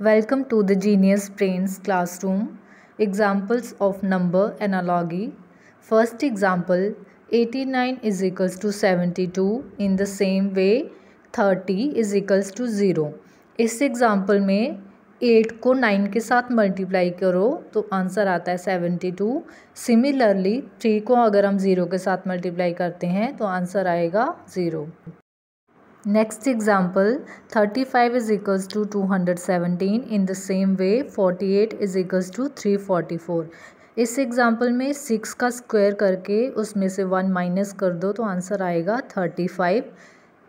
Welcome to the Genius Brains classroom. Examples of number analogy. First example 89 is equals to 72. In the same way 30 is equals to 0. इस example में 8 को 9 के साथ multiply करो तो answer आता है 72. सिमिलरली 3 को अगर हम 0 के साथ मल्टीप्लाई करते हैं तो आंसर आएगा 0. Next example thirty five is एक to two hundred is in the same way forty eight is 48 to three forty four इस एग्ज़ाम्पल में सिक्स का स्क्वायर करके उसमें से वन माइनस कर दो तो आंसर आएगा थर्टी फाइव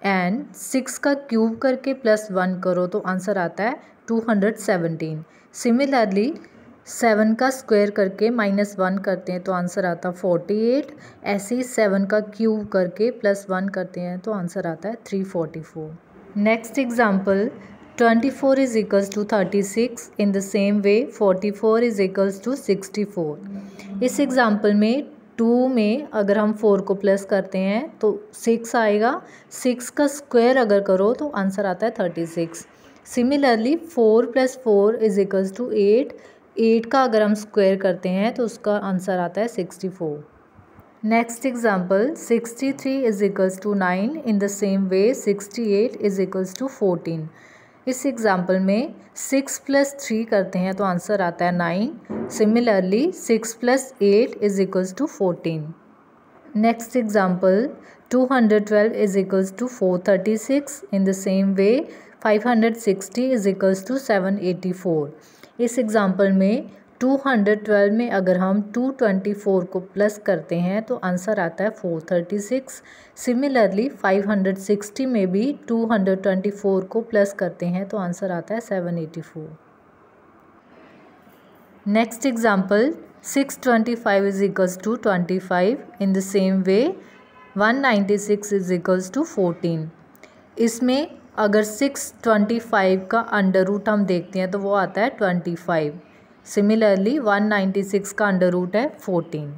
एंड सिक्स का क्यूब करके प्लस वन करो तो आंसर आता है two hundred seventeen similarly seven का स्क्वायर करके माइनस वन करते हैं तो आंसर आता है फोर्टी एट। ऐसे ही सेवन का क्यूब करके प्लस वन करते हैं तो आंसर आता है three forty four. Next example, twenty four is equals to thirty six in the same way, forty four is equals to sixty four. इस एग्ज़ाम्पल में टू में अगर हम फोर को प्लस करते हैं तो सिक्स आएगा। सिक्स का स्क्वायर अगर करो तो आंसर आता है thirty six. Similarly, four plus four is equals to eight. Eight का अगर हम स्क्वायर करते हैं तो उसका आंसर आता है sixty four next example sixty three is equals to nine in the same way sixty eight is equals to fourteen इस एग्ज़ाम्पल में सिक्स प्लस थ्री करते हैं तो आंसर आता है nine similarly six plus eight is equals to fourteen next example two hundred twelve is equals to four thirty six in the same way five hundred sixty is equals to seven eighty four इस example में 212 में अगर हम 224 को plus करते हैं तो answer आता है 436 सिमिलरली 560 में भी 224 को प्लस करते हैं तो आंसर आता है 784 next example 625 is equals to 25 in the same way 196 is equals to 14 इसमें अगर सिक्स ट्वेंटी फाइव का अंडर रूट हम देखते हैं तो वो आता है twenty five. Similarly one ninety six का अंडर रूट है फोर्टीन।